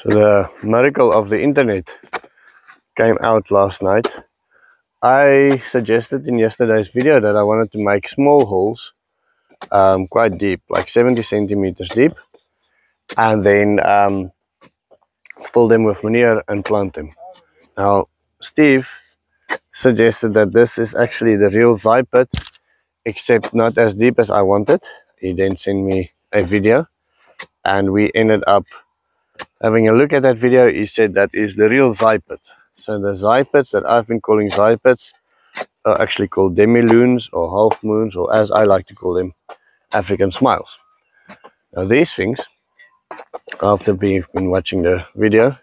So the miracle of the internet came out last night. I suggested in yesterday's video that I wanted to make small holes um, quite deep, like 70 centimeters deep, and then um, fill them with manure and plant them. Now, Steve suggested that this is actually the real Zai pit, except not as deep as I wanted. He then sent me a video, and we ended up having a look at that video, he said that is the real Zai pit. So the Zai pits that I've been calling Zai pits are actually called demi-lunes or half moons, or as I like to call them, African smiles. Now these things, after we've been watching the video,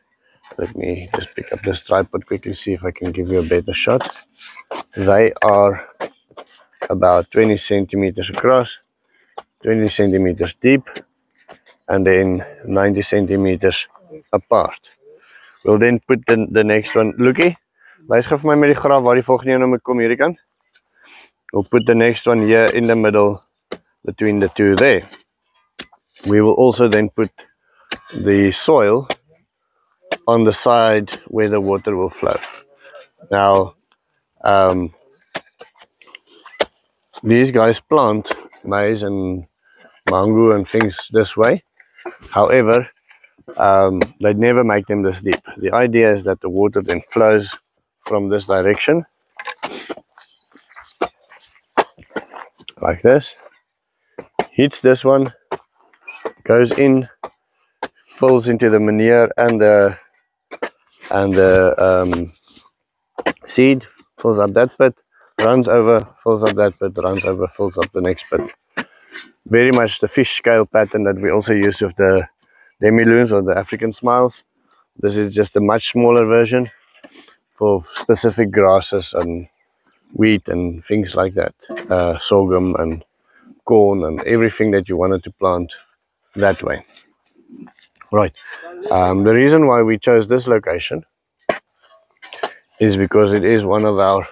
let me just pick up this tripod quickly, see if I can give you a better shot. They are about 20 centimeters across, 20 centimeters deep, and then 90 centimeters apart. We'll then put the, the next one, Lookie, wys gou vir my met die graaf waar die volgende een moet kom hierdie kant. We'll put the next one here in the middle between the two there. We will also then put the soil on the side where the water will flow. Now, um, these guys plant maize and mango and things this way However, um, they never make them this deep. The idea is that the water then flows from this direction, like this, hits this one, goes in, falls into the manure and the and the um, seed, fills up that pit, runs over, fills up that pit, runs over, fills up the next pit very much the fish scale pattern that we also use with the demi-lunes or the African smiles. This is just a much smaller version for specific grasses and wheat and things like that. Uh, sorghum and corn and everything that you wanted to plant that way. Right. Um, the reason why we chose this location is because it is one of our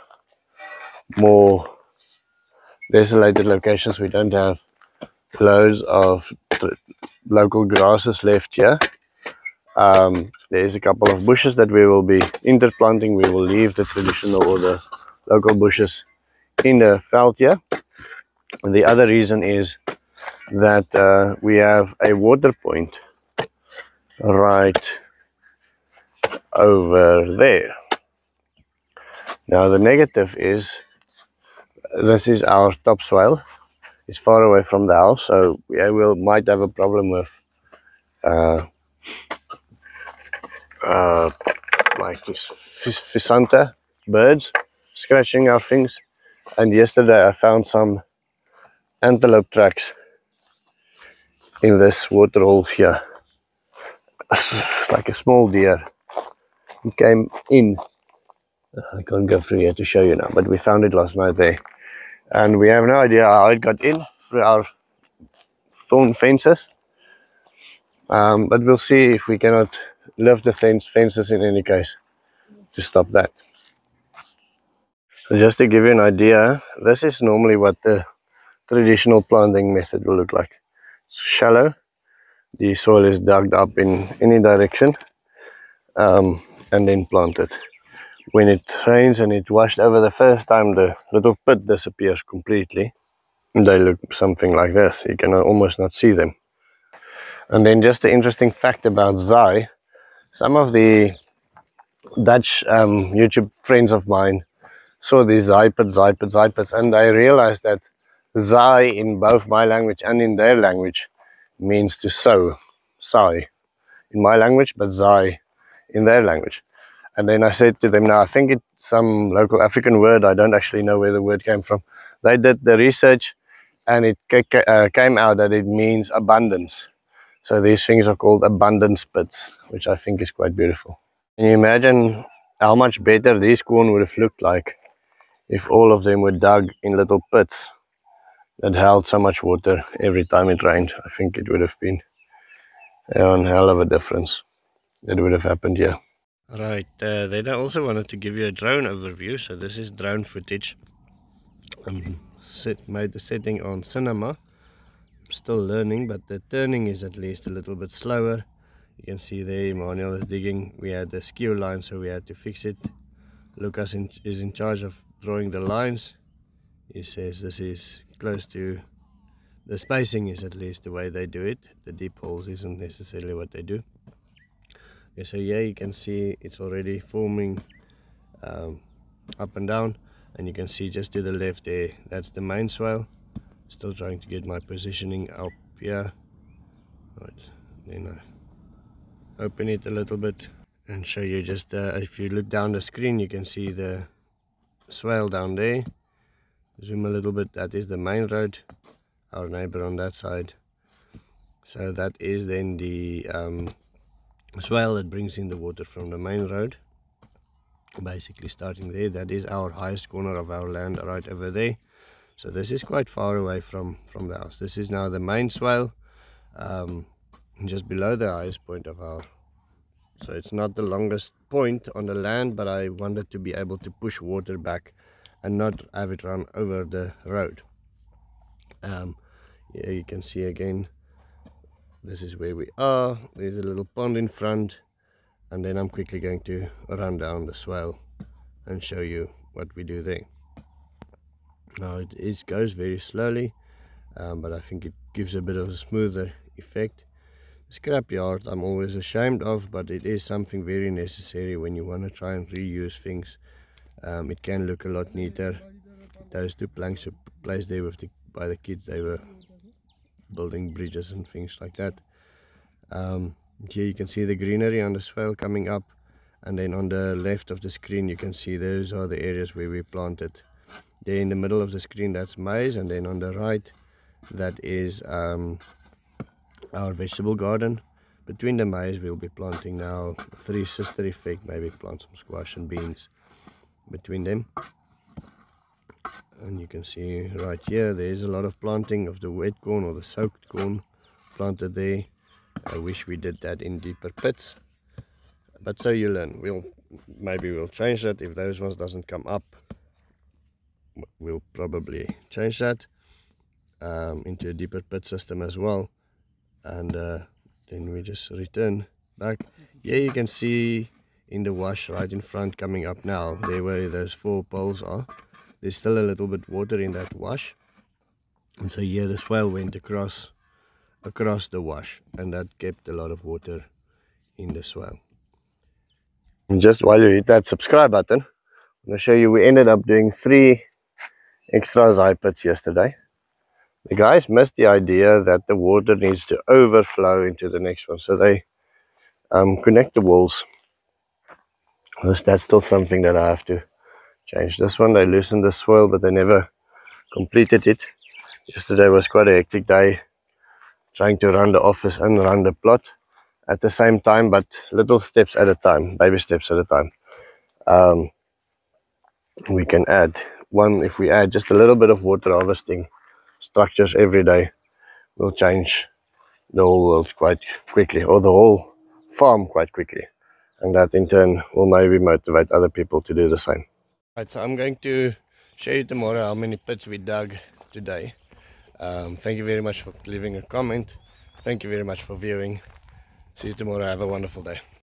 more desolated locations. We don't have loads of local grasses left here. Um, there's a couple of bushes that we will be interplanting. We will leave the traditional or the local bushes in the veld here. And the other reason is that uh, we have a water point right over there. Now the negative is this is our topsoil is far away from the house, so yeah, we will might have a problem with uh, uh, like this Visanta birds scratching our things. And yesterday I found some antelope tracks in this waterhole here. like a small deer. He came in. I can't go through here to show you now, but we found it last night there and we have no idea how it got in through our thorn fences. Um, but we'll see if we cannot lift the fence fences in any case to stop that. So just to give you an idea this is normally what the traditional planting method will look like. It's shallow. The soil is dug up in any direction um, and then planted when it rains and it washed over the first time the little pit disappears completely they look something like this. You can almost not see them. And then just the interesting fact about Zai some of the Dutch um, YouTube friends of mine saw these Zai pits, Zai pits, Zai pits and I realized that Zai in both my language and in their language means to sow, Sai in my language but Zai in their language and then I said to them, now I think it's some local African word. I don't actually know where the word came from. They did the research and it uh, came out that it means abundance. So these things are called abundance pits, which I think is quite beautiful. Can you imagine how much better these corn would have looked like if all of them were dug in little pits that held so much water every time it rained. I think it would have been a hell of a difference that would have happened here. Right, uh, then I also wanted to give you a drone overview. So this is drone footage. I set, made the setting on cinema. I'm still learning, but the turning is at least a little bit slower. you can see there Emmanuel is digging we had the skew line so we had to fix it Lucas in, is in charge of drawing the lines he says this is close to the spacing is at least the way they do it the deep holes isn't necessarily what they do so yeah you can see it's already forming um, up and down and you can see just to the left there that's the main swale still trying to get my positioning up here. Right then I open it a little bit and show you just uh, if you look down the screen you can see the swale down there. Zoom a little bit that is the main road our neighbor on that side. So that is then the um, swale that brings in the water from the main road. Basically starting there that is our highest corner of our land right over there. So this is quite far away from from the house. This is now the main swale um, just below the highest point of our so it's not the longest point on the land but I wanted to be able to push water back and not have it run over the road. Um, yeah you can see again this is where we are. There's a little pond in front and then I'm quickly going to run down the swale and show you what we do there. Now it goes very slowly um, but I think it gives a bit of a smoother effect. Scrapyard I'm always ashamed of but it is something very necessary when you want to try and reuse things. Um, it can look a lot neater. Those two planks are placed there with the, by the kids. They were building bridges and things like that um, here you can see the greenery on the swale coming up and then on the left of the screen you can see those are the areas where we planted there in the middle of the screen that's maize and then on the right that is um, our vegetable garden. Between the maize we'll be planting now three sister effect, maybe plant some squash and beans between them. And you can see right here there's a lot of planting of the wet corn or the soaked corn planted there. I wish we did that in deeper pits. But so you learn. We'll maybe we'll change that if those ones doesn't come up. We'll probably change that um, into a deeper pit system as well and uh, then we just return back here you can see in the wash right in front coming up now there where those four poles are there's still a little bit water in that wash. And so here the swale went across across the wash and that kept a lot of water in the swale and just while you hit that subscribe button i'm going to show you we ended up doing three extra zai pits yesterday. The guys missed the idea that the water needs to overflow into the next one so they um, connect the walls. That's still something that I have to change this one they loosened the soil but they never completed it. Yesterday was quite a hectic day trying to run the office and run the plot at the same time but little steps at a time baby steps at a time. Um, we can add one if we add just a little bit of water harvesting structures every day will change the whole world quite quickly or the whole farm quite quickly. And that in turn will maybe motivate other people to do the same right so i'm going to show you tomorrow how many pits we dug today. Um, thank you very much for leaving a comment. Thank you very much for viewing. See you tomorrow. Have a wonderful day